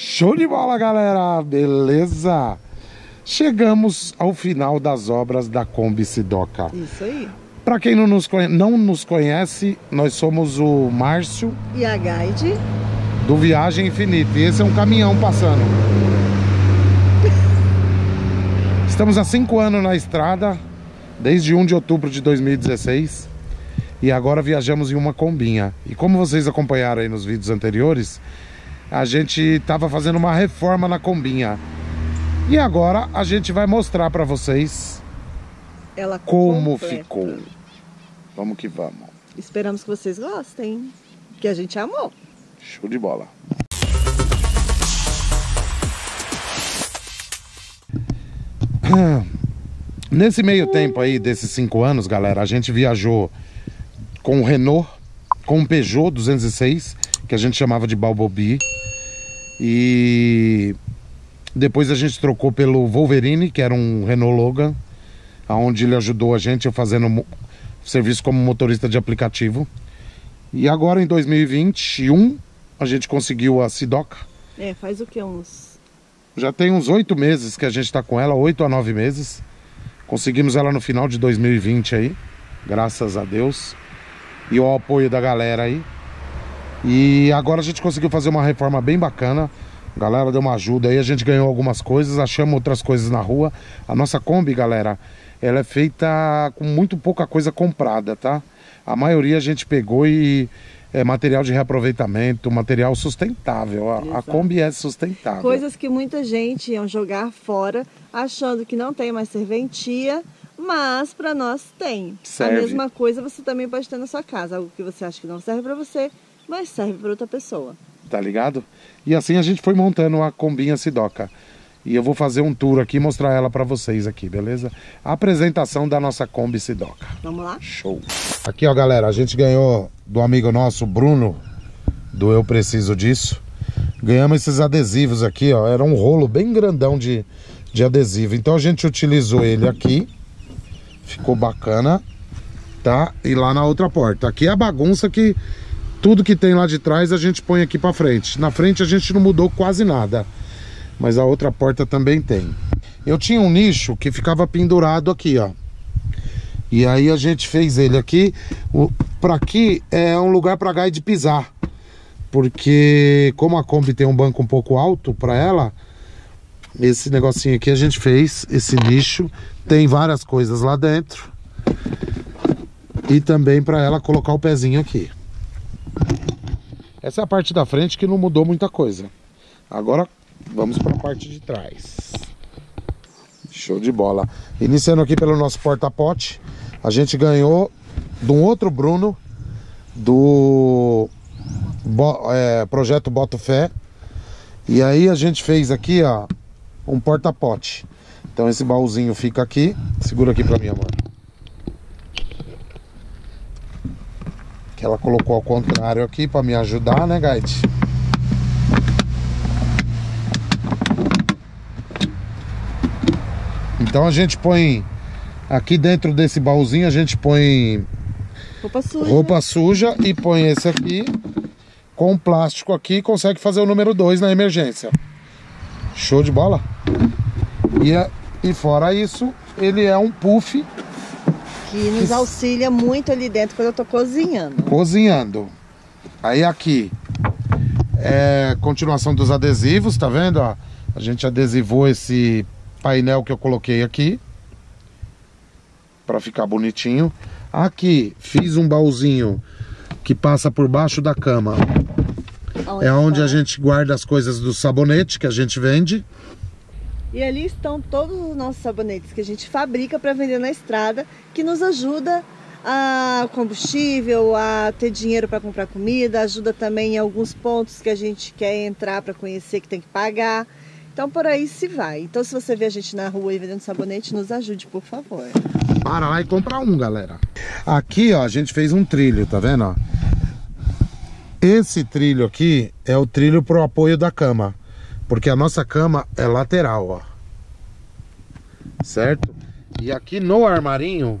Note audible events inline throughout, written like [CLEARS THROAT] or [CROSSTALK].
Show de bola, galera! Beleza? Chegamos ao final das obras da Kombi Sidoca. Isso aí. Para quem não nos, conhece, não nos conhece, nós somos o Márcio E a guide? do Viagem Infinita. E esse é um caminhão passando. [LAUGHS] Estamos há cinco anos na estrada, desde 1 de outubro de 2016. E agora viajamos em uma combinha. E como vocês acompanharam aí nos vídeos anteriores, a gente estava fazendo uma reforma na combinha. E agora a gente vai mostrar para vocês Ela como completa. ficou. Vamos que vamos. Esperamos que vocês gostem. Que a gente amou. Show de bola. [CLEARS THROAT] Nesse meio tempo aí, desses cinco anos, galera, a gente viajou com o Renault, com o Peugeot 206, que a gente chamava de Balbobi. E depois a gente trocou pelo Wolverine, que era um Renault Logan, onde ele ajudou a gente fazendo serviço como motorista de aplicativo. E agora em 2021 a gente conseguiu a Sidoca. É, faz o que? Uns. Já tem uns oito meses que a gente está com ela, oito a nove meses. Conseguimos ela no final de 2020 aí, graças a Deus. E o apoio da galera aí. E agora a gente conseguiu fazer uma reforma bem bacana. A galera deu uma ajuda aí, a gente ganhou algumas coisas, achamos outras coisas na rua. A nossa Kombi, galera, ela é feita com muito pouca coisa comprada, tá? A maioria a gente pegou e é material de reaproveitamento, material sustentável. A, a Exato. Kombi é sustentável. Coisas que muita gente iam jogar fora, achando que não tem mais serventia, mas para nós tem. Serve. A mesma coisa você também pode ter na sua casa. Algo que você acha que não serve para você, mas serve para outra pessoa. tá ligado? E assim a gente foi montando a combinha Sidoca. E eu vou fazer um tour aqui e mostrar ela pra vocês aqui, beleza? A apresentação da nossa Kombi Sidoca. Vamos lá? Show. Aqui, ó, galera, a gente ganhou do amigo nosso, Bruno, do Eu Preciso Disso. Ganhamos esses adesivos aqui, ó. Era um rolo bem grandão de, de adesivo. Então a gente utilizou ele aqui. Ficou bacana, tá? E lá na outra porta. Aqui é a bagunça que tudo que tem lá de trás a gente põe aqui pra frente. Na frente a gente não mudou quase nada. Mas a outra porta também tem. Eu tinha um nicho que ficava pendurado aqui, ó. E aí a gente fez ele aqui. O, pra aqui é um lugar pra guide pisar. Porque como a Kombi tem um banco um pouco alto pra ela, esse negocinho aqui a gente fez, esse nicho. Tem várias coisas lá dentro. E também pra ela colocar o pezinho aqui. Essa é a parte da frente que não mudou muita coisa. Agora vamos para a parte de trás. Show de bola. Iniciando aqui pelo nosso porta-pote, a gente ganhou de um outro Bruno do Bo- é, projeto Boto Fé. E aí a gente fez aqui, ó, um porta-pote. Então esse baúzinho fica aqui. Segura aqui para mim, amor. Que ela colocou ao contrário aqui para me ajudar, né, Guide? Então a gente põe aqui dentro desse baúzinho, a gente põe Roupa suja. roupa suja e põe esse aqui com plástico aqui e consegue fazer o número 2 na emergência. Show de bola? E, é- e fora isso, ele é um puff Que nos auxilia muito ali dentro quando eu tô cozinhando. cozinhando. Aí aqui é continuação dos adesivos, tá vendo? ó? A gente adesivou esse painel que eu coloquei aqui para ficar bonitinho. Aqui fiz um baúzinho que passa por baixo da cama. É onde a gente guarda as coisas do sabonete que a gente vende. E ali estão todos os nossos sabonetes que a gente fabrica para vender na estrada, que nos ajuda a combustível, a ter dinheiro para comprar comida, ajuda também em alguns pontos que a gente quer entrar para conhecer que tem que pagar. Então por aí se vai. Então se você vê a gente na rua e vendendo sabonete, nos ajude, por favor. Para lá e compra um, galera. Aqui, ó, a gente fez um trilho, tá vendo? Esse trilho aqui é o trilho pro apoio da cama. Porque a nossa cama é lateral, ó. Certo? E aqui no armarinho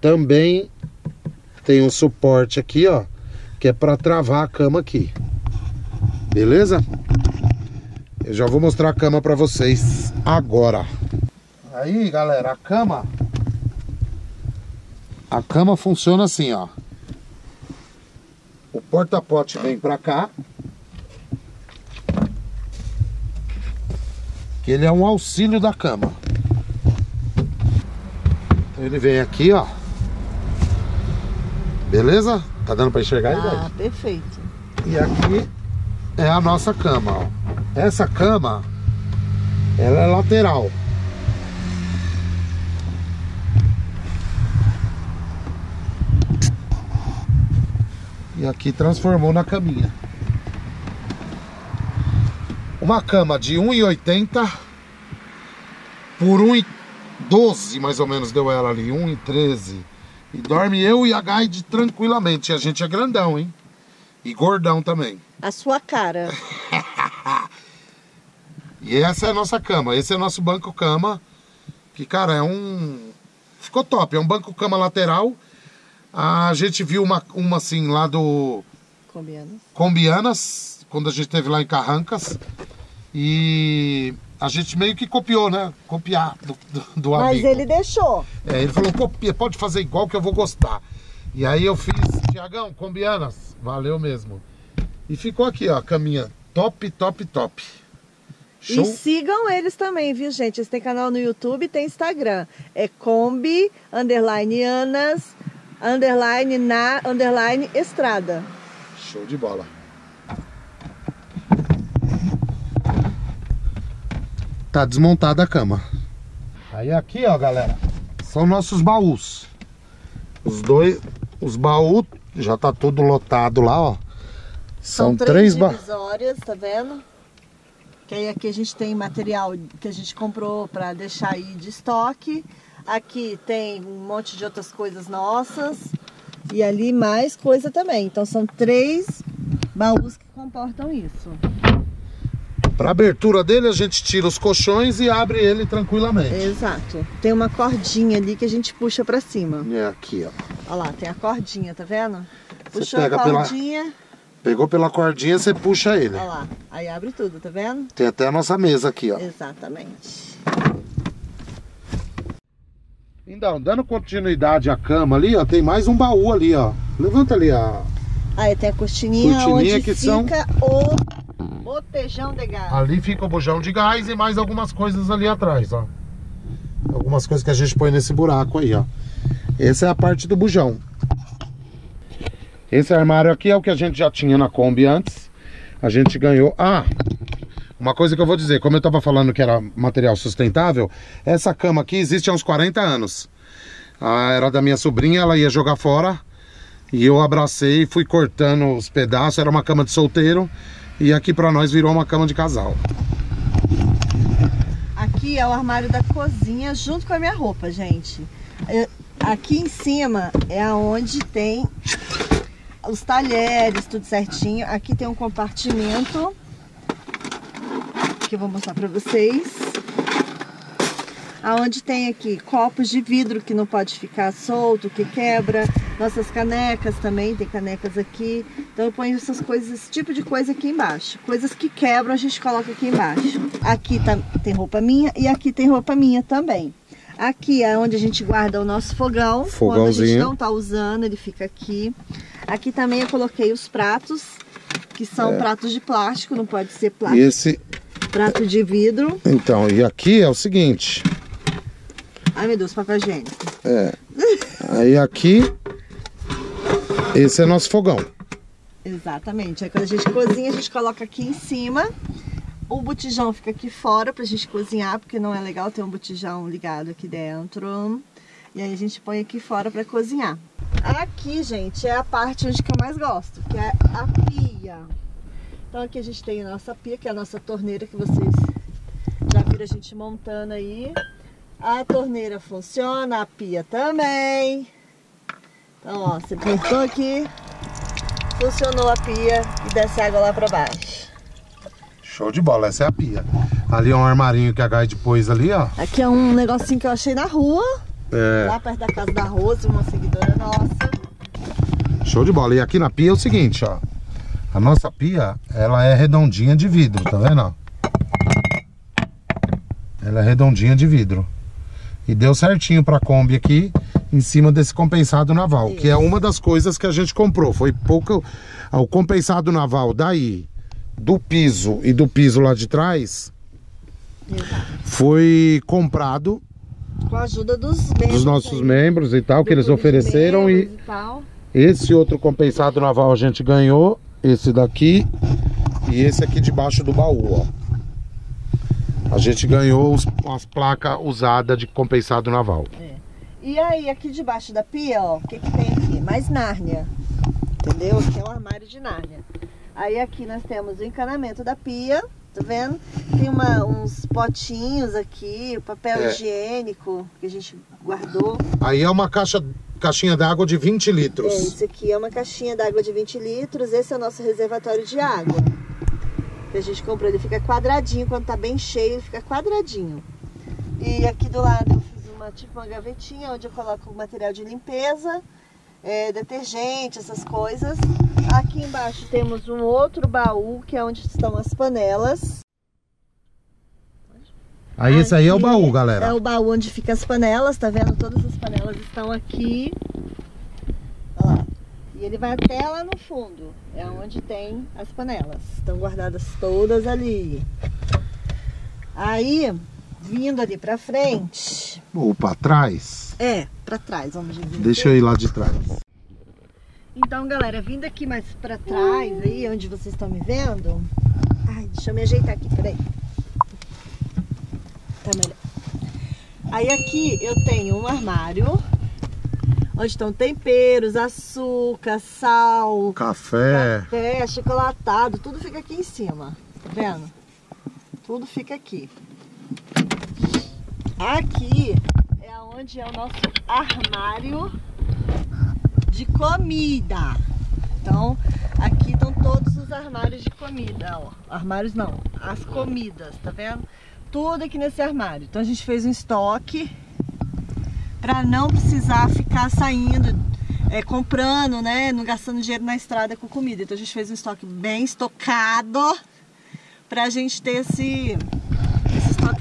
também tem um suporte aqui, ó, que é para travar a cama aqui. Beleza? Eu já vou mostrar a cama pra vocês agora. Aí, galera, a cama... A cama funciona assim, ó. O porta-pote vem pra cá. Que ele é um auxílio da cama. Ele vem aqui, ó. Beleza? Tá dando pra enxergar aí, Ah, perfeito. E aqui é a nossa cama, ó. Essa cama, ela é lateral. E aqui transformou na caminha. Uma cama de 1,80 por 1,12 mais ou menos deu ela ali, 1,13. E dorme eu e a Guide tranquilamente. A gente é grandão, hein? E gordão também. A sua cara. [LAUGHS] E essa é a nossa cama. Esse é o nosso banco-cama. Que, cara, é um. Ficou top. É um banco-cama lateral. A gente viu uma, uma assim lá do Combinando. Combianas, quando a gente esteve lá em Carrancas. E a gente meio que copiou, né? Copiar do, do, do Mas amigo. ele deixou. É, ele falou, copia, pode fazer igual que eu vou gostar. E aí eu fiz, Tiagão, Combianas, valeu mesmo. E ficou aqui, ó, a caminha top, top, top. Show? E sigam eles também, viu, gente? Eles têm canal no YouTube e tem Instagram. É Combi, underline Anas, underline na, underline Estrada. Show de bola. Tá desmontada a cama. Aí aqui, ó, galera, são nossos baús. Os dois, os baús já tá tudo lotado lá, ó. São, três baús. divisórias, tá vendo? Que aí aqui a gente tem material que a gente comprou para deixar aí de estoque. Aqui tem um monte de outras coisas nossas. E ali mais coisa também. Então são três baús que comportam isso. Pra abertura dele, a gente tira os colchões e abre ele tranquilamente. Exato. Tem uma cordinha ali que a gente puxa pra cima. É aqui, ó. Olha lá, tem a cordinha, tá vendo? Puxou a pega pela- cordinha, Pegou pela cordinha, você puxa ele. olha lá. Aí abre tudo, tá vendo? Tem até a nossa mesa aqui, ó. Exatamente. Então, dando continuidade à cama ali, ó, tem mais um baú ali, ó. Levanta ali a. Aí tem a cortininha, Cortininha onde que fica são- o botejão de gás. Ali fica o bujão de gás e mais algumas coisas ali atrás, ó. Algumas coisas que a gente põe nesse buraco aí, ó. Essa é a parte do bujão. Esse armário aqui é o que a gente já tinha na Kombi antes. A gente ganhou. Ah! Uma coisa que eu vou dizer, como eu tava falando que era material sustentável, essa cama aqui existe há uns 40 anos. Ah, era da minha sobrinha, ela ia jogar fora. E eu abracei e fui cortando os pedaços. Era uma cama de solteiro. E aqui pra nós virou uma cama de casal. Aqui é o armário da cozinha junto com a minha roupa, gente. É, Aqui em cima é aonde tem os talheres, tudo certinho. Aqui tem um compartimento que eu vou mostrar pra vocês. Aonde tem aqui copos de vidro que não pode ficar solto, que quebra. Nossas canecas também, tem canecas aqui. Então eu ponho essas coisas, esse tipo de coisa aqui embaixo. Coisas que quebram a gente coloca aqui embaixo. Aqui tá, tem roupa minha e aqui tem roupa minha também. Aqui é onde a gente guarda o nosso fogão. Quando a gente Fogãozinho. não tá usando, ele fica aqui. Aqui também eu coloquei os pratos, que são pratos de plástico, não pode ser E plástico, esse. prato de vidro. Então, e aqui é o seguinte. Ai meu Deus, papel higiênico. É. Aí aqui. Esse é nosso fogão. Exatamente. Aí quando a gente cozinha, a gente coloca aqui em cima. O botijão fica aqui fora pra gente cozinhar, porque não é legal ter um botijão ligado aqui dentro. E aí a gente põe aqui fora pra cozinhar. Aqui, gente, é a parte onde que eu mais gosto, que é a pia. Então aqui a gente tem a nossa pia, que é a nossa torneira que vocês já viram a gente montando aí. A torneira funciona, a pia também. Então, ó, você apertou aqui, funcionou a pia e desce água lá pra baixo. Show de bola, essa é a pia. Ali é um armarinho que a Guide pôs ali, ó. Aqui é um negocinho que eu achei na rua, É. lá perto da casa da Rose, uma seguidora nossa. Show de bola. E aqui na pia é o seguinte, ó. A nossa pia, ela é redondinha de vidro, tá vendo? ó? Ela é redondinha de vidro. E deu certinho pra Kombi aqui, em cima desse compensado naval, Isso. que é uma das coisas que a gente comprou. Foi pouco... O compensado naval daí, do piso e do piso lá de trás, Exato. foi comprado com a ajuda dos. Dos nossos aí, membros e tal, que eles ofereceram. E, e esse outro compensado naval a gente ganhou. Esse daqui e esse aqui debaixo do baú, ó. A gente ganhou as placas usadas de compensado naval. É. E aí, aqui debaixo da pia, ó, o que, que tem aqui? Mais Nárnia. Entendeu? Aqui é um armário de Nárnia. Aí aqui nós temos o encanamento da pia, tá vendo? Tem uma, uns potinhos aqui, papel é. higiênico que a gente guardou. Aí é uma caixa, caixinha d'água de 20 litros. É, esse aqui é uma caixinha d'água de 20 litros. Esse é o nosso reservatório de água. Que a gente comprou. Ele fica quadradinho, quando tá bem cheio, ele fica quadradinho. E aqui do lado uma, tipo uma gavetinha onde eu coloco o material de limpeza, é, detergente, essas coisas. Aqui embaixo temos um outro baú, que é onde estão as panelas. Aí esse aí é o baú, galera. É o baú onde ficam as panelas, tá vendo? Todas as panelas estão aqui. Ó, e ele vai até lá no fundo. É onde tem as panelas. Estão guardadas todas ali. Aí, vindo ali pra frente... Ou pra trás? É, pra trás, vamos dizer. Deixa eu ir lá de trás. Então, galera, vindo aqui mais pra trás, aí, onde vocês estão me vendo... Ai, deixa eu me ajeitar aqui, peraí. Tá melhor. Aí aqui eu tenho um armário, onde estão temperos, açúcar, sal... Café. Café, chocolatado, tudo fica aqui em cima, tá vendo? Tudo fica aqui. Aqui é onde é o nosso armário de comida. Então, aqui estão todos os armários de comida, ó. Armários não, as comidas, tá vendo? Tudo aqui nesse armário. Então a gente fez um estoque para não precisar ficar saindo, é, comprando, né? Não gastando dinheiro na estrada com comida. Então a gente fez um estoque bem estocado pra gente ter esse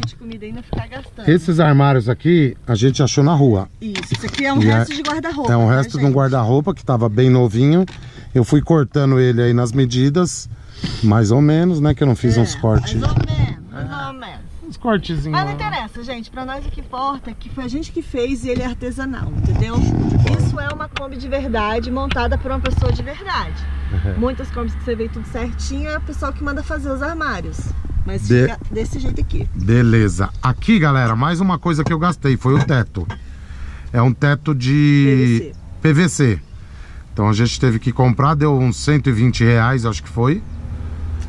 de comida ainda ficar gastando. Esses armários aqui a gente achou na rua. Isso, isso aqui é um e é resto é, de guarda-roupa. É um né, resto de um guarda-roupa que estava bem novinho. Eu fui cortando ele aí nas medidas, mais ou menos, né? Que eu não fiz é, uns cortes. Mais ou menos, mais ou menos. Uns cortezinhos. Mas não interessa, gente. Pra nós o que importa é que foi a gente que fez e ele é artesanal, entendeu? Isso é uma Kombi de verdade, montada por uma pessoa de verdade. Uhum. Muitas Kombis que você vê tudo certinho é a pessoa que manda fazer os armários. Mas de... fica desse jeito aqui. Beleza. Aqui, galera, mais uma coisa que eu gastei foi o teto. É um teto de PVC. PVC. Então a gente teve que comprar, deu uns 120 reais, acho que foi.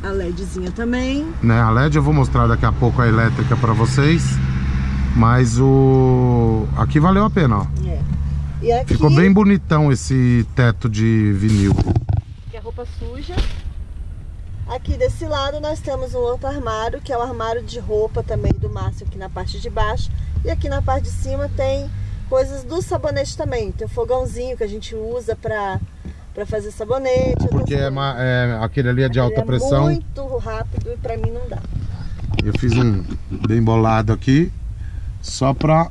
A LEDzinha também. Né, a LED eu vou mostrar daqui a pouco a elétrica para vocês. Mas o... Aqui valeu a pena, ó. É. Aqui... Ficou bem bonitão esse teto de vinil. Que é roupa suja. Aqui desse lado nós temos um outro armário, que é o armário de roupa também do Márcio aqui na parte de baixo. E aqui na parte de cima tem coisas do sabonete também. Tem o fogãozinho que a gente usa para para fazer sabonete. Porque é, é, aquele ali é de alta é pressão. muito rápido e para mim não dá. Eu fiz um bem bolado aqui, só para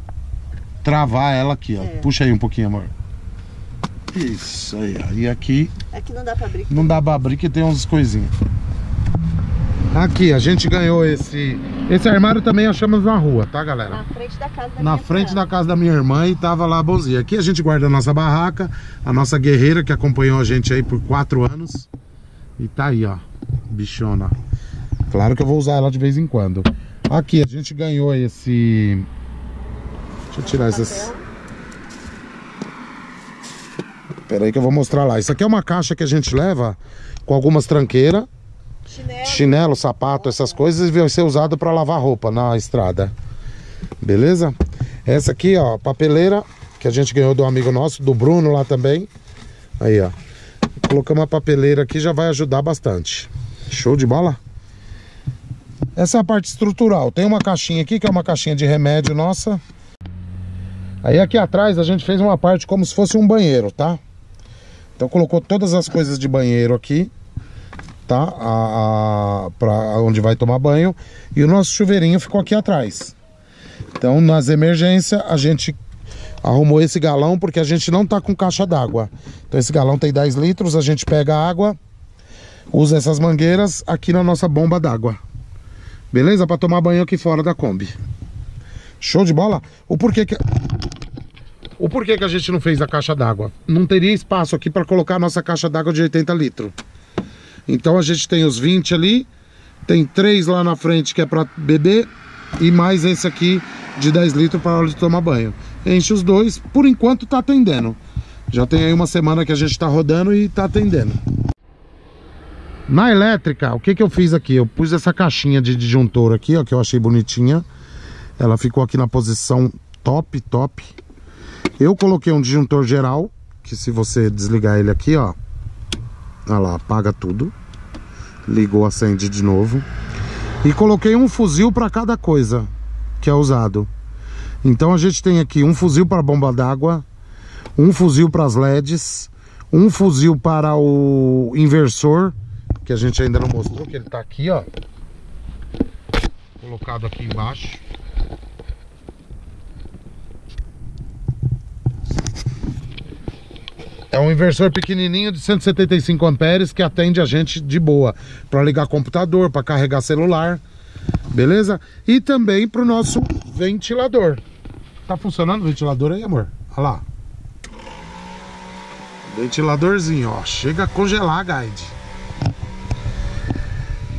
travar ela aqui, ó. É. Puxa aí um pouquinho, amor. Isso aí, ó. E aqui... Aqui não dá pra abrir. Não dá pra abrir que tem umas coisinhas. Aqui, a gente ganhou esse... Esse armário também achamos na rua, tá, galera? Na frente da casa da Na frente irmã. da casa da minha irmã e tava lá bonzinho. Aqui a gente guarda a nossa barraca, a nossa guerreira que acompanhou a gente aí por quatro anos. E tá aí, ó, bichona. Claro que eu vou usar ela de vez em quando. Aqui, a gente ganhou esse... Deixa eu tirar essas... Pera aí que eu vou mostrar lá. Isso aqui é uma caixa que a gente leva com algumas tranqueiras Chinelo. Chinelo, sapato, essas coisas vai ser usado para lavar roupa na estrada. Beleza? Essa aqui, ó, papeleira que a gente ganhou do amigo nosso, do Bruno lá também. Aí, ó. Colocamos uma papeleira aqui, já vai ajudar bastante. Show de bola? Essa é a parte estrutural. Tem uma caixinha aqui, que é uma caixinha de remédio nossa. Aí aqui atrás a gente fez uma parte como se fosse um banheiro, tá? Então colocou todas as coisas de banheiro aqui tá? A, a, pra onde vai tomar banho. E o nosso chuveirinho ficou aqui atrás. Então, nas emergências, a gente arrumou esse galão porque a gente não tá com caixa d'água. Então, esse galão tem 10 litros, a gente pega a água, usa essas mangueiras aqui na nossa bomba d'água. Beleza? Para tomar banho aqui fora da Kombi. Show de bola? O porquê que... O porquê que a gente não fez a caixa d'água? Não teria espaço aqui para colocar a nossa caixa d'água de 80 litros. Então a gente tem os 20 ali, tem três lá na frente que é para beber e mais esse aqui de 10 litros para hora de tomar banho. Enche os dois, por enquanto tá atendendo. Já tem aí uma semana que a gente tá rodando e tá atendendo. Na elétrica, o que que eu fiz aqui? Eu pus essa caixinha de disjuntor aqui, ó, que eu achei bonitinha. Ela ficou aqui na posição top, top. Eu coloquei um disjuntor geral, que se você desligar ele aqui, ó, olha lá, apaga tudo. Ligou, acende de novo. E coloquei um fuzil para cada coisa que é usado. Então a gente tem aqui um fuzil para bomba d'água, um fuzil para as LEDs, um fuzil para o inversor, que a gente ainda não mostrou, que ele está aqui, ó. Colocado aqui embaixo. É um inversor pequenininho de 175 amperes que atende a gente de boa para ligar computador, para carregar celular, beleza? E também para o nosso ventilador. Tá funcionando o ventilador aí, amor? Olha lá. Ventiladorzinho, ó. Chega a congelar, guide.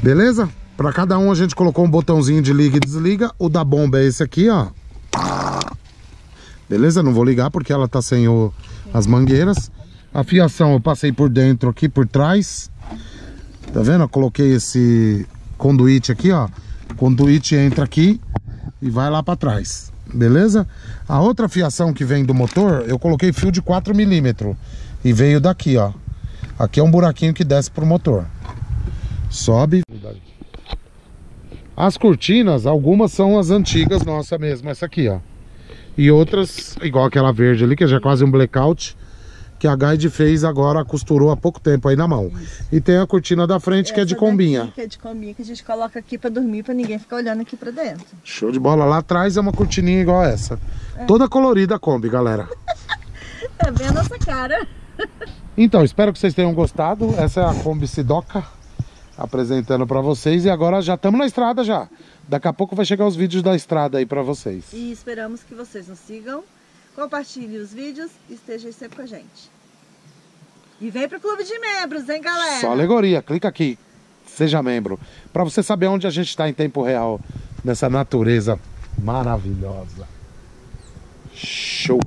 Beleza? Para cada um a gente colocou um botãozinho de liga e desliga. O da bomba é esse aqui, ó. Beleza? Não vou ligar porque ela tá sem o, as mangueiras. A fiação eu passei por dentro aqui, por trás. Tá vendo? Eu coloquei esse conduíte aqui, ó. Conduíte entra aqui e vai lá para trás. Beleza? A outra fiação que vem do motor, eu coloquei fio de 4 milímetros. E veio daqui, ó. Aqui é um buraquinho que desce pro motor. Sobe. As cortinas, algumas são as antigas nossa mesmo, essa aqui, ó. E outras, igual aquela verde ali, que já é quase um blackout que a Guide fez agora, costurou há pouco tempo aí na mão. Isso. E tem a cortina da frente Essa que é de combinha. que é de combinha, que a gente coloca aqui para dormir, para ninguém ficar olhando aqui para dentro. Show de bola. Lá atrás é uma cortininha igual essa. É. Toda colorida a Kombi, galera. [LAUGHS] é bem a nossa cara. então, espero que vocês tenham gostado. Essa é a Kombi Sidoca apresentando para vocês. E agora já estamos na estrada já. Daqui a pouco vai chegar os vídeos da estrada aí para vocês. E esperamos que vocês nos sigam compartilhe os vídeos e esteja sempre com a gente. E vem pro clube de membros, hein, galera? Só alegoria, clica aqui, seja membro, para você saber onde a gente está em tempo real, nessa natureza maravilhosa. Show!